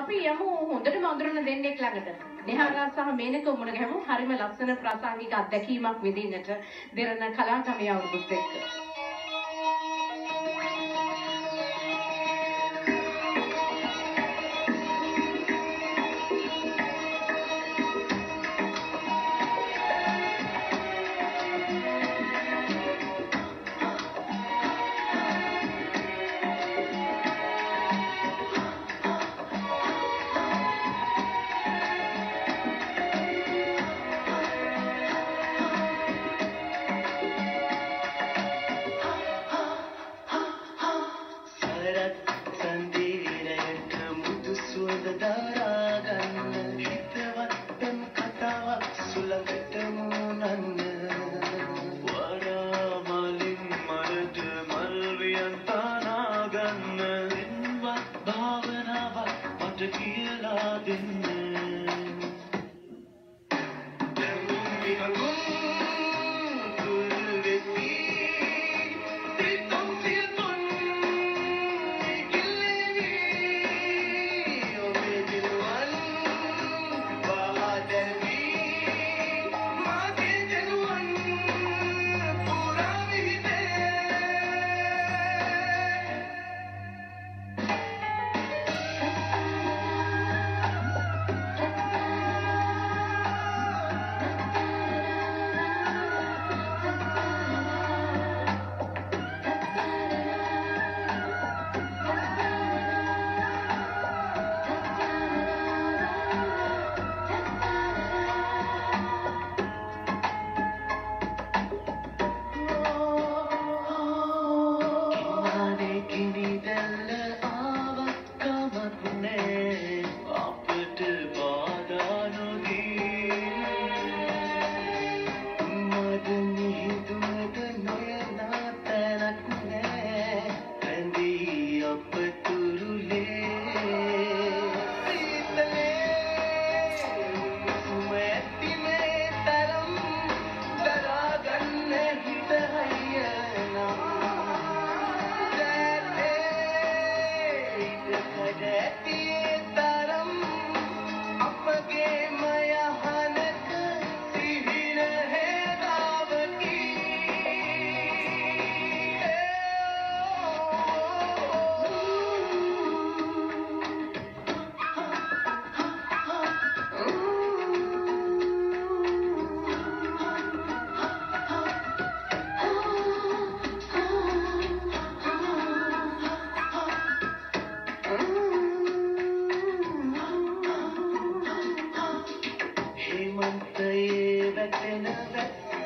අපි යමු හොඳටම අඳුරන දෙන්නෙක් ළඟට. නිහාරා සහ මේනක මුණ ගැහමු. හරිම ලස්සන ප්‍රාසංගික අත්දැකීමක් විඳින්නට දෙරණ කලාකමිය අවුරුද්දත් හිතවත්ටම කතාවක් සුළඟට මුණන්න වරාමලින් මරට මල්වියන් තානාගන්න. එන්වත් භාවනාවක් මට කියලා දෙන්න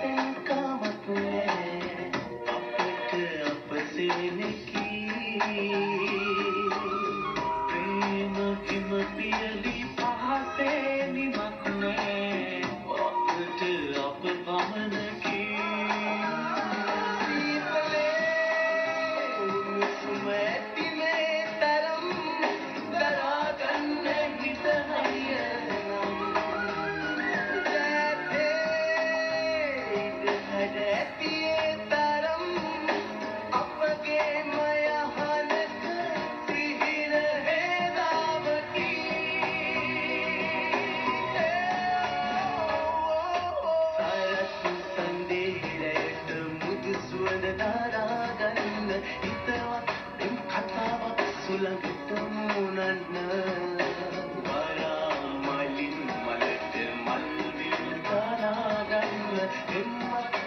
I'm not going to be a leader. Thank you.